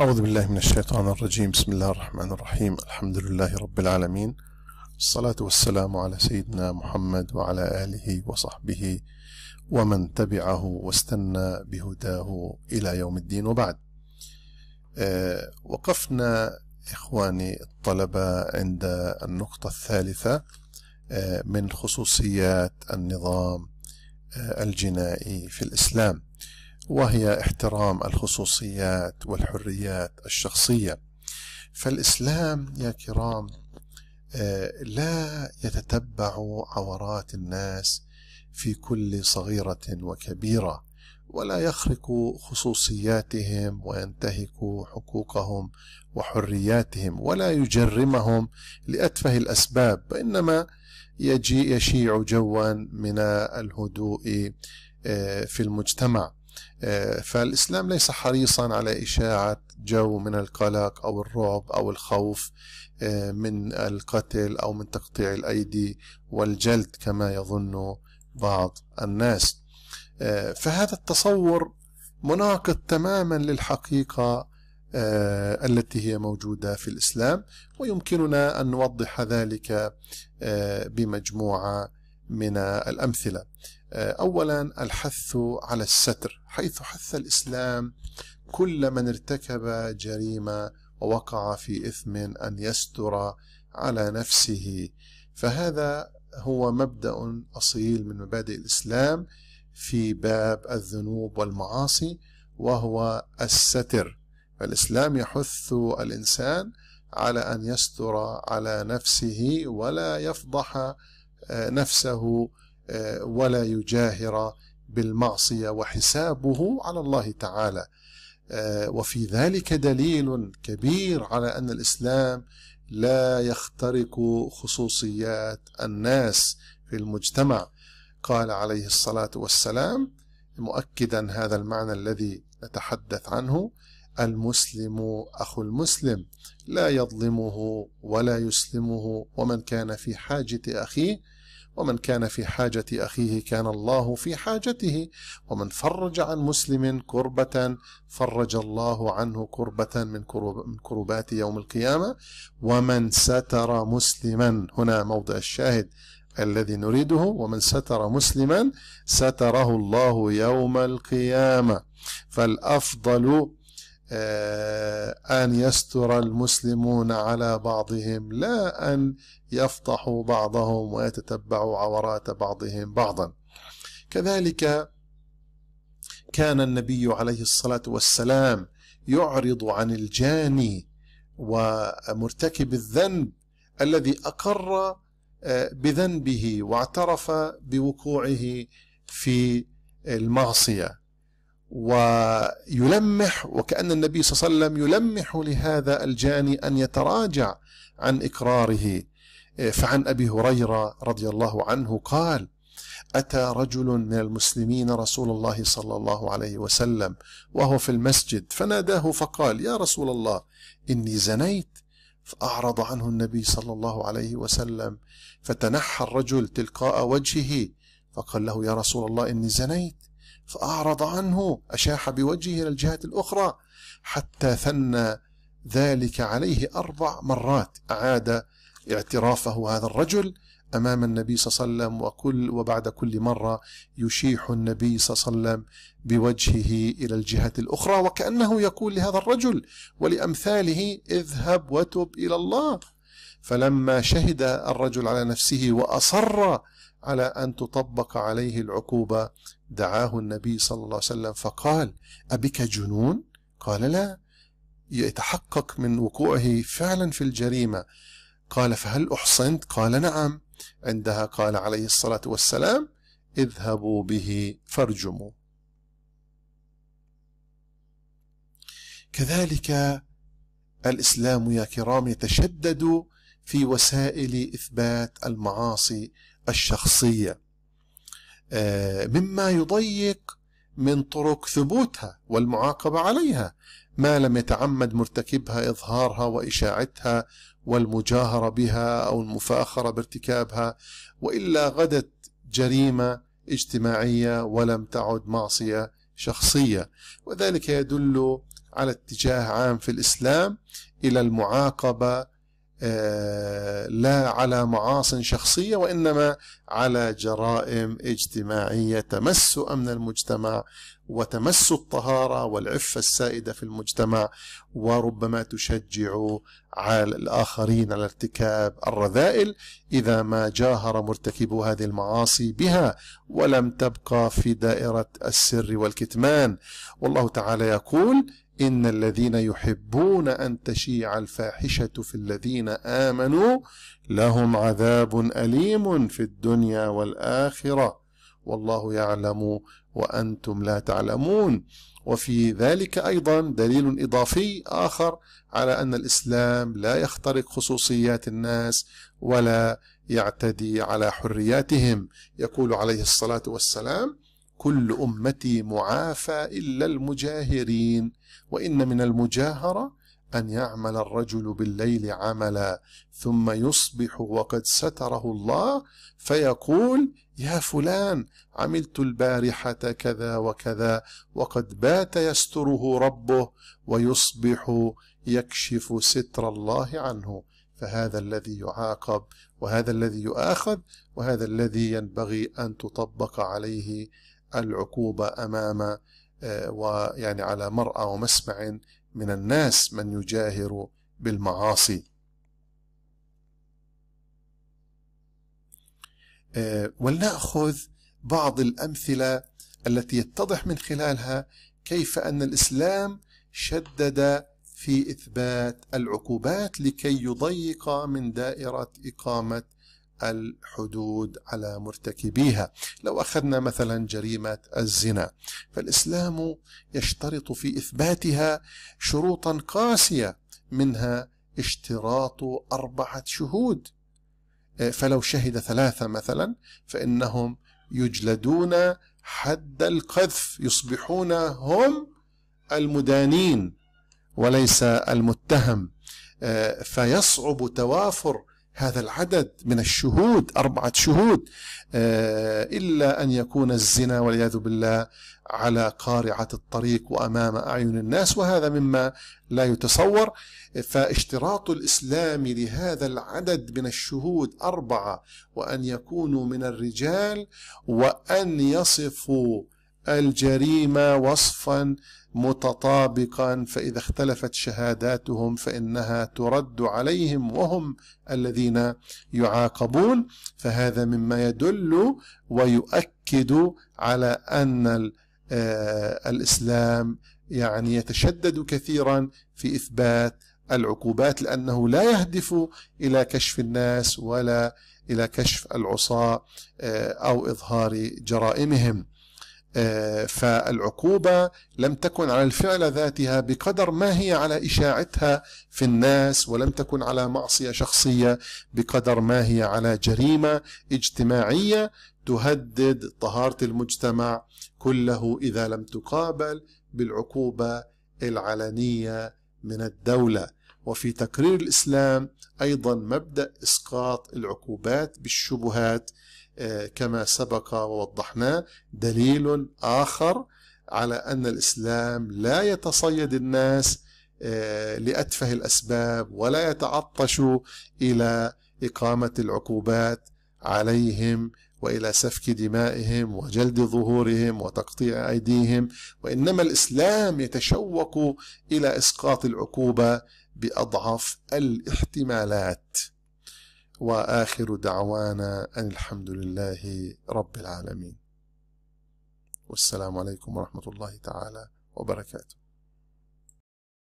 أعوذ بالله من الشيطان الرجيم. بسم الله الرحمن الرحيم. الحمد لله رب العالمين. الصلاة والسلام على سيدنا محمد وعلى آله وصحبه ومن تبعه واستنى بهداه إلى يوم الدين وبعد. أه وقفنا إخواني الطلبة عند النقطة الثالثة أه من خصوصيات النظام أه الجنائي في الإسلام. وهي احترام الخصوصيات والحريات الشخصية. فالإسلام يا كرام لا يتتبع عورات الناس في كل صغيرة وكبيرة ولا يخرق خصوصياتهم وينتهك حقوقهم وحرياتهم ولا يجرمهم لأتفه الأسباب وإنما يجي يشيع جوا من الهدوء في المجتمع. فالإسلام ليس حريصا على إشاعة جو من القلق أو الرعب أو الخوف من القتل أو من تقطيع الأيدي والجلد كما يظن بعض الناس. فهذا التصور مناقض تماما للحقيقة التي هي موجودة في الإسلام ويمكننا أن نوضح ذلك بمجموعة من الأمثلة. اولا الحث على الستر حيث حث الإسلام كل من ارتكب جريمة ووقع في إثم أن يستر على نفسه. فهذا هو مبدأ أصيل من مبادئ الإسلام في باب الذنوب والمعاصي وهو الستر. فالإسلام يحث الإنسان على أن يستر على نفسه ولا يفضح نفسه ولا يجاهر بالمعصية وحسابه على الله تعالى. وفي ذلك دليل كبير على أن الإسلام لا يخترق خصوصيات الناس في المجتمع. قال عليه الصلاة والسلام مؤكدا هذا المعنى الذي نتحدث عنه المسلم أخو المسلم لا يظلمه ولا يسلمه ومن كان في حاجة أخيه ومن كان في حاجة أخيه كان الله في حاجته. ومن فرج عن مسلم كربة فرج الله عنه كربة من كربات يوم القيامة. ومن ستر مسلما هنا موضع الشاهد الذي نريده. ومن ستر مسلما ستره الله يوم القيامة. فالأفضل أن يستر المسلمون على بعضهم لا أن يفضحوا بعضهم ويتتبعوا عورات بعضهم بعضا. كذلك كان النبي عليه الصلاة والسلام يعرض عن الجاني ومرتكب الذنب الذي أقر بذنبه واعترف بوقوعه في المعصية. ويلمح وكأن النبي صلى الله عليه وسلم يلمح لهذا الجاني أن يتراجع عن إقراره. فعن أبي هريرة رضي الله عنه قال أتى رجل من المسلمين رسول الله صلى الله عليه وسلم وهو في المسجد فناداه فقال يا رسول الله إني زنيت فأعرض عنه النبي صلى الله عليه وسلم فتنحى الرجل تلقاء وجهه فقال له يا رسول الله إني زنيت فأعرض عنه أشاح بوجهه إلى الجهة الأخرى حتى ثنى ذلك عليه أربع مرات. أعاد اعترافه هذا الرجل أمام النبي صلى الله عليه وسلم وكل وبعد كل مرة يشيح النبي صلى الله عليه وسلم بوجهه إلى الجهة الأخرى وكأنه يقول لهذا الرجل ولأمثاله اذهب وتب إلى الله. فلما شهد الرجل على نفسه وأصر على أن تطبق عليه العقوبة. دعاه النبي صلى الله عليه وسلم فقال أبك جنون؟ قال لا. يتحقق من وقوعه فعلا في الجريمة. قال فهل أحصنت؟ قال نعم. عندها قال عليه الصلاة والسلام اذهبوا به فارجموا. كذلك الإسلام يا كرام يتشدد في وسائل إثبات المعاصي. الشخصية. مما يضيق من طرق ثبوتها والمعاقبة عليها. ما لم يتعمد مرتكبها إظهارها وإشاعتها والمجاهرة بها أو المفاخرة بارتكابها وإلا غدت جريمة اجتماعية ولم تعد معصية شخصية. وذلك يدل على اتجاه عام في الإسلام إلى المعاقبة آه، لا على معاص شخصية وإنما على جرائم اجتماعية تمس أمن المجتمع وتمس الطهارة والعفة السائدة في المجتمع وربما تشجع على الآخرين على ارتكاب الرذائل إذا ما جاهر مرتكبو هذه المعاصي بها ولم تبقى في دائرة السر والكتمان. والله تعالى يقول إن الذين يحبون أن تشيع الفاحشة في الذين آمنوا لهم عذاب أليم في الدنيا والآخرة والله يعلم وأنتم لا تعلمون وفي ذلك أيضا دليل إضافي آخر على أن الإسلام لا يخترق خصوصيات الناس ولا يعتدي على حرياتهم. يقول عليه الصلاة والسلام كل أمتي معافى إلا المجاهرين وإن من المجاهرة أن يعمل الرجل بالليل عملا ثم يصبح وقد ستره الله فيقول يا فلان عملت البارحة كذا وكذا وقد بات يستره ربه ويصبح يكشف ستر الله عنه. فهذا الذي يعاقب وهذا الذي يؤاخذ وهذا الذي ينبغي أن تطبق عليه العقوبة أمام آه، ويعني على مرأى ومسمع من الناس من يجاهر بالمعاصي. آه، ولنأخذ بعض الأمثلة التي يتضح من خلالها كيف أن الإسلام شدد في إثبات العقوبات لكي يضيق من دائرة إقامة الحدود على مرتكبيها. لو أخذنا مثلا جريمة الزنا فالإسلام يشترط في إثباتها شروطا قاسية منها اشتراط أربعة شهود. فلو شهد ثلاثة مثلا فإنهم يجلدون حد القذف يصبحون هم المدانين وليس المتهم. فيصعب توافر هذا العدد من الشهود أربعة شهود آه، إلا أن يكون الزنا والعياذ بالله على قارعة الطريق وأمام أعين الناس وهذا مما لا يتصور. فاشتراط الإسلام لهذا العدد من الشهود أربعة وأن يكونوا من الرجال وأن يصفوا الجريمة وصفا متطابقا فإذا اختلفت شهاداتهم فإنها ترد عليهم وهم الذين يعاقبون. فهذا مما يدل ويؤكد على أن آه، الإسلام يعني يتشدد كثيرا في إثبات العقوبات لأنه لا يهدف إلى كشف الناس ولا إلى كشف العصاة آه، أو إظهار جرائمهم. فالعقوبة لم تكن على الفعل ذاتها بقدر ما هي على إشاعتها في الناس ولم تكن على معصية شخصية بقدر ما هي على جريمة اجتماعية تهدد طهارة المجتمع كله إذا لم تقابل بالعقوبة العلنية من الدولة. وفي تقرير الإسلام أيضا مبدأ إسقاط العقوبات بالشبهات آه، كما سبق ووضحناه دليل آخر على أن الإسلام لا يتصيد الناس آه، لأتفه الأسباب ولا يتعطش إلى إقامة العقوبات عليهم وإلى سفك دمائهم وجلد ظهورهم وتقطيع أيديهم وإنما الإسلام يتشوق إلى إسقاط العقوبة بأضعف الاحتمالات. وآخر دعوانا أن الحمد لله رب العالمين. والسلام عليكم ورحمة الله تعالى وبركاته.